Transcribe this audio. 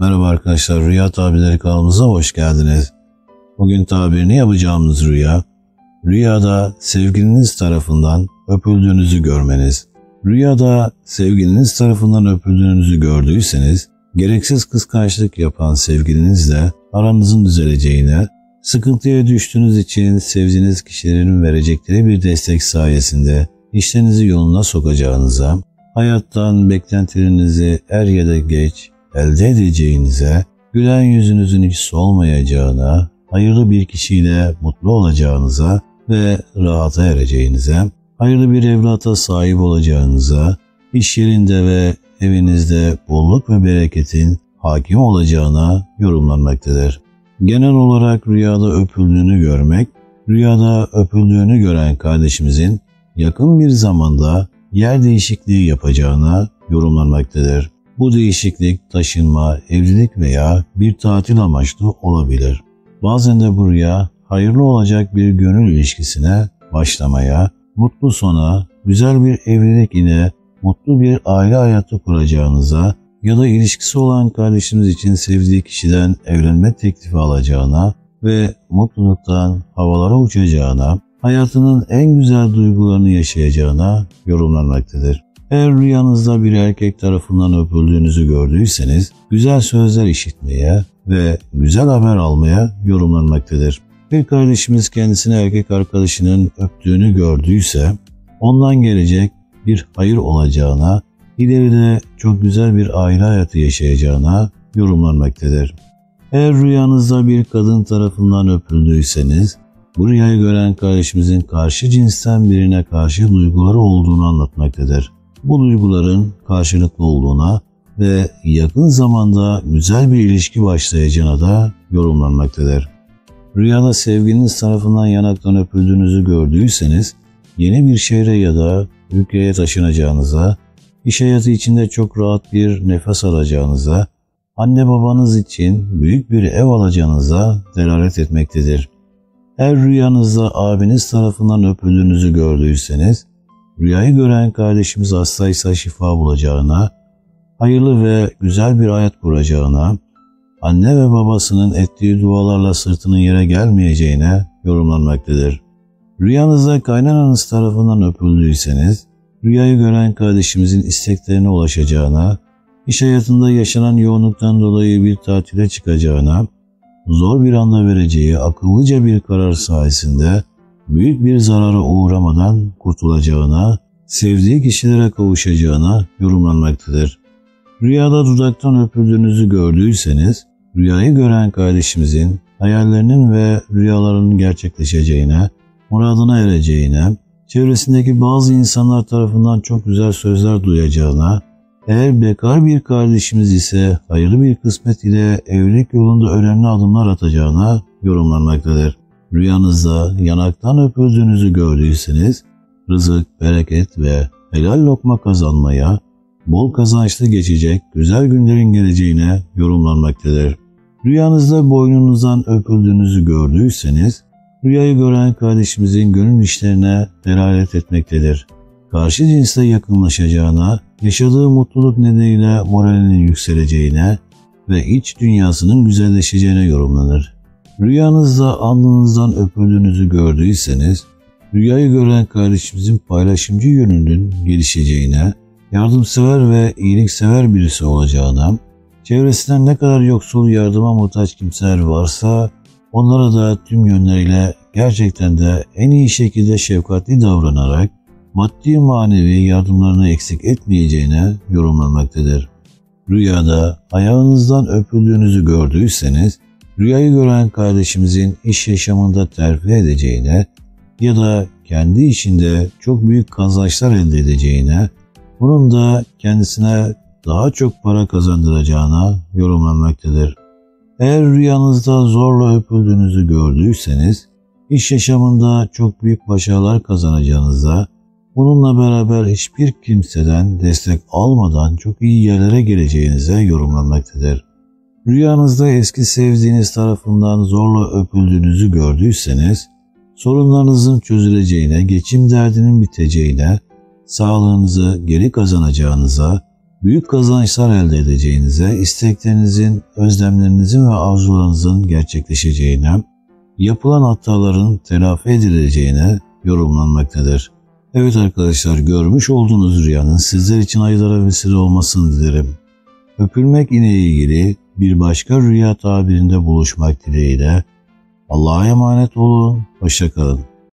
Merhaba arkadaşlar, Rüya Tabirleri kanalımıza hoş geldiniz. Bugün tabirini yapacağımız rüya, rüyada sevgiliniz tarafından öpüldüğünüzü görmeniz. Rüyada sevgiliniz tarafından öpüldüğünüzü gördüyseniz, gereksiz kıskançlık yapan sevgilinizle aranızın düzeleceğine, sıkıntıya düştüğünüz için sevdiğiniz kişilerin verecekleri bir destek sayesinde işlerinizi yoluna sokacağınıza, hayattan beklentilerinizi er ya da geç elde edeceğinize, gülen yüzünüzün hiç solmayacağına, hayırlı bir kişiyle mutlu olacağınıza ve rahata ereceğinize, hayırlı bir evlata sahip olacağınıza, iş yerinde ve evinizde bolluk ve bereketin hakim olacağına yorumlanmaktadır. Genel olarak rüyada öpüldüğünü görmek, rüyada öpüldüğünü gören kardeşimizin yakın bir zamanda yer değişikliği yapacağına yorumlanmaktadır. Bu değişiklik taşınma, evlilik veya bir tatil amaçlı olabilir. Bazen de bu rüya hayırlı olacak bir gönül ilişkisine başlamaya, mutlu sona, güzel bir evlilik ile mutlu bir aile hayatı kuracağınıza ya da ilişkisi olan kardeşimiz için sevdiği kişiden evlenme teklifi alacağına ve mutluluktan havalara uçacağına, hayatının en güzel duygularını yaşayacağına yorumlanmaktadır. Eğer rüyanızda bir erkek tarafından öpüldüğünüzü gördüyseniz, güzel sözler işitmeye ve güzel haber almaya yorumlanmaktadır. Bir kardeşimiz kendisine erkek arkadaşının öptüğünü gördüyse, ondan gelecek bir hayır olacağına, ileride çok güzel bir aile hayatı yaşayacağına yorumlanmaktadır. Eğer rüyanızda bir kadın tarafından öpüldüyseniz, bu rüyayı gören kardeşimizin karşı cinsten birine karşı duyguları olduğunu anlatmaktadır. Bu duyguların karşılıklı olduğuna ve yakın zamanda güzel bir ilişki başlayacağına da yorumlanmaktadır. Rüyada sevgiliniz tarafından yanaktan öpüldüğünüzü gördüyseniz, yeni bir şehre ya da ülkeye taşınacağınıza, iş hayatı içinde çok rahat bir nefes alacağınıza, anne babanız için büyük bir ev alacağınıza delalet etmektedir. Eğer rüyanızda abiniz tarafından öpüldüğünüzü gördüyseniz, rüyayı gören kardeşimiz hastaysa şifa bulacağına, hayırlı ve güzel bir hayat kuracağına, anne ve babasının ettiği dualarla sırtının yere gelmeyeceğine yorumlanmaktadır. Rüyanızda kaynananız tarafından öpüldüyseniz, rüyayı gören kardeşimizin isteklerine ulaşacağına, iş hayatında yaşanan yoğunluktan dolayı bir tatile çıkacağına, zor bir anda vereceği akıllıca bir karar sayesinde büyük bir zarara uğramadan kurtulacağına, sevdiği kişilere kavuşacağına yorumlanmaktadır. Rüyada dudaktan öpüldüğünüzü gördüyseniz, rüyayı gören kardeşimizin hayallerinin ve rüyalarının gerçekleşeceğine, muradına ereceğine, çevresindeki bazı insanlar tarafından çok güzel sözler duyacağına, eğer bekar bir kardeşimiz ise hayırlı bir kısmet ile evlilik yolunda önemli adımlar atacağına yorumlanmaktadır. Rüyanızda yanaktan öpüldüğünüzü gördüyseniz, rızık, bereket ve helal lokma kazanmaya, bol kazançlı geçecek güzel günlerin geleceğine yorumlanmaktadır. Rüyanızda boynunuzdan öpüldüğünüzü gördüyseniz, rüyayı gören kardeşimizin gönül işlerine delalet etmektedir. Karşı cinsle yakınlaşacağına, yaşadığı mutluluk nedeniyle moralinin yükseleceğine ve iç dünyasının güzelleşeceğine yorumlanır. Rüyanızda alnınızdan öpüldüğünüzü gördüyseniz, rüyayı gören kardeşimizin paylaşımcı yönünün gelişeceğine, yardımsever ve iyiliksever birisi olacağına, çevresinden ne kadar yoksul yardıma muhtaç kimseler varsa onlara da tüm yönleriyle gerçekten de en iyi şekilde şefkatli davranarak maddi manevi yardımlarını eksik etmeyeceğine yorumlanmaktadır. Rüyada ayağınızdan öpüldüğünüzü gördüyseniz, rüyayı gören kardeşimizin iş yaşamında terfi edeceğine ya da kendi işinde çok büyük kazançlar elde edeceğine, bunun da kendisine daha çok para kazandıracağına yorumlanmaktadır. Eğer rüyanızda zorla öpüldüğünüzü gördüyseniz, iş yaşamında çok büyük başarılar kazanacağınıza, bununla beraber hiçbir kimseden destek almadan çok iyi yerlere geleceğinize yorumlanmaktadır. Rüyanızda eski sevdiğiniz tarafından zorla öpüldüğünüzü gördüyseniz, sorunlarınızın çözüleceğine, geçim derdinin biteceğine, sağlığınızı geri kazanacağınıza, büyük kazançlar elde edeceğinize, isteklerinizin, özlemlerinizin ve arzularınızın gerçekleşeceğine, yapılan hataların telafi edileceğine yorumlanmaktadır. Evet arkadaşlar görmüş olduğunuz rüyanın sizler için hayırlara vesile olmasını dilerim. Öpülmek ile ilgili bir başka rüya tabirinde buluşmak dileğiyle Allah'a emanet olun, hoşçakalın.